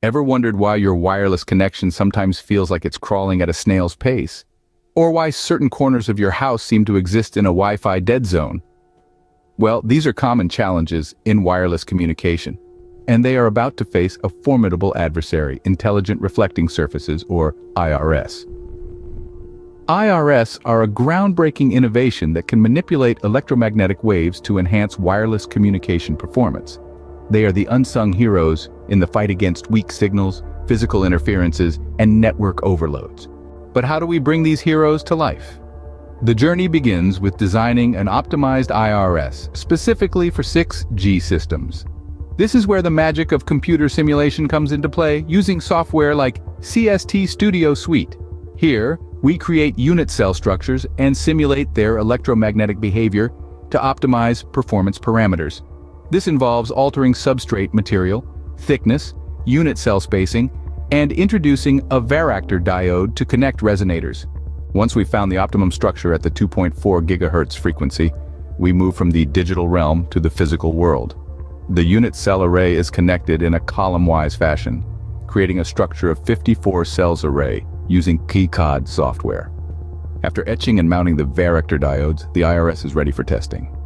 Ever wondered why your wireless connection sometimes feels like it's crawling at a snail's pace? Or why certain corners of your house seem to exist in a Wi-Fi dead zone? Well, these are common challenges in wireless communication, and they are about to face a formidable adversary, Intelligent Reflecting Surfaces, or IRS. IRS are a groundbreaking innovation that can manipulate electromagnetic waves to enhance wireless communication performance. They are the unsung heroes in the fight against weak signals, physical interferences, and network overloads. But how do we bring these heroes to life? The journey begins with designing an optimized IRS, specifically for 6G systems. This is where the magic of computer simulation comes into play, using software like CST Studio Suite. Here, we create unit cell structures and simulate their electromagnetic behavior to optimize performance parameters. This involves altering substrate material, thickness, unit cell spacing, and introducing a varactor diode to connect resonators. Once we've found the optimum structure at the 2.4 GHz frequency, we move from the digital realm to the physical world. The unit cell array is connected in a column-wise fashion, creating a structure of 54 cells array using KiCad software. After etching and mounting the varactor diodes, the IRS is ready for testing.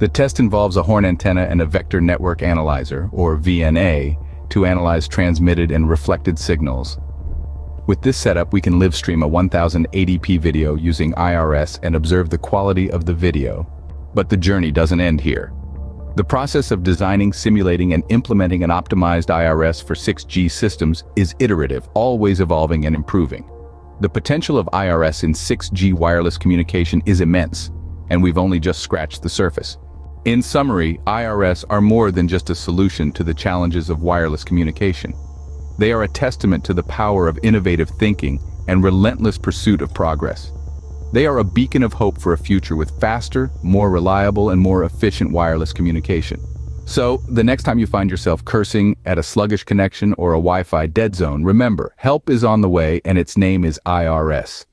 The test involves a horn antenna and a vector network analyzer, or VNA, to analyze transmitted and reflected signals. With this setup, we can live stream a 1080p video using IRS and observe the quality of the video. But the journey doesn't end here. The process of designing, simulating, and implementing an optimized IRS for 6G systems is iterative, always evolving and improving. The potential of IRS in 6G wireless communication is immense, and we've only just scratched the surface. In summary, IRS are more than just a solution to the challenges of wireless communication. They are a testament to the power of innovative thinking and relentless pursuit of progress. They are a beacon of hope for a future with faster, more reliable, and more efficient wireless communication. So, the next time you find yourself cursing at a sluggish connection or a Wi-Fi dead zone, remember, help is on the way and its name is IRS.